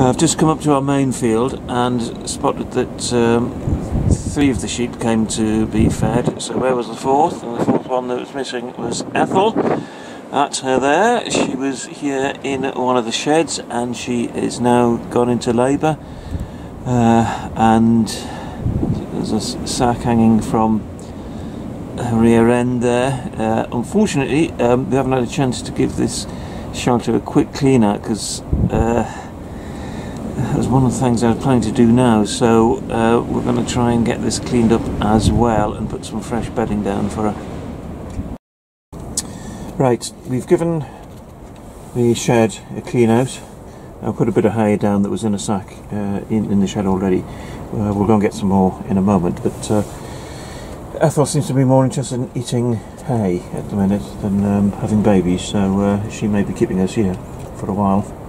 Uh, I've just come up to our main field and spotted that um, three of the sheep came to be fed. So where was the fourth? And the fourth one that was missing was Ethel. That's her there. She was here in one of the sheds and she is now gone into labour. Uh, and there's a sack hanging from her rear end there. Uh, unfortunately, um, we haven't had a chance to give this shelter a quick clean out because uh, that's one of the things I was planning to do now. So uh, we're going to try and get this cleaned up as well and put some fresh bedding down for her. Right, we've given the shed a clean out. I put a bit of hay down that was in a sack uh, in, in the shed already. Uh, we'll go and get some more in a moment, but uh, Ethel seems to be more interested in eating hay at the minute than um, having babies, so uh, she may be keeping us here for a while.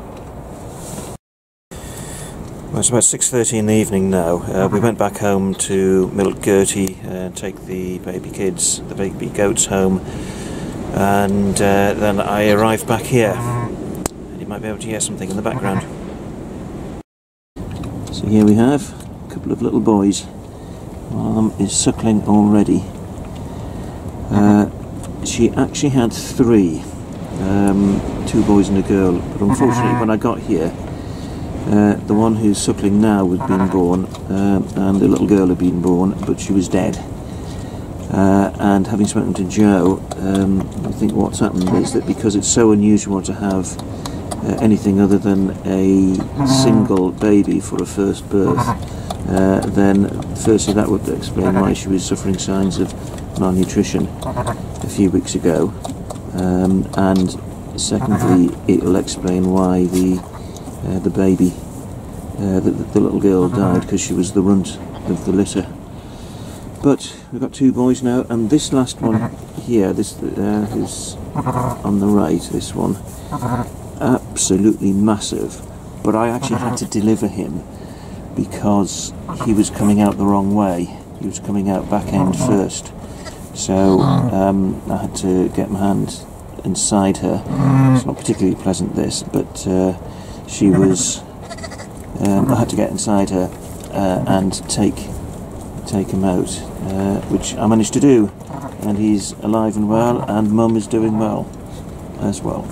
Well, it's about 6.30 in the evening now. Uh, we went back home to milk Gertie and take the baby kids, the baby goats home, and uh, then I arrived back here. You might be able to hear something in the background. So here we have a couple of little boys. One of them is suckling already. Uh, she actually had three, um, two boys and a girl, but unfortunately when I got here, uh, the one who's suckling now was being born, um, and the little girl had been born, but she was dead. Uh, and having spoken to Joe, um, I think what's happened is that because it's so unusual to have uh, anything other than a single baby for a first birth, uh, then firstly that would explain why she was suffering signs of malnutrition a few weeks ago, um, and secondly it will explain why the uh, the baby, uh, the, the little girl died because she was the runt of the litter. But we've got two boys now, and this last one here, this uh, is on the right, this one, absolutely massive. But I actually had to deliver him because he was coming out the wrong way. He was coming out back end first. So um, I had to get my hand inside her. It's not particularly pleasant, this, but uh, she was. Um, I had to get inside her uh, and take take him out, uh, which I managed to do. And he's alive and well, and Mum is doing well as well.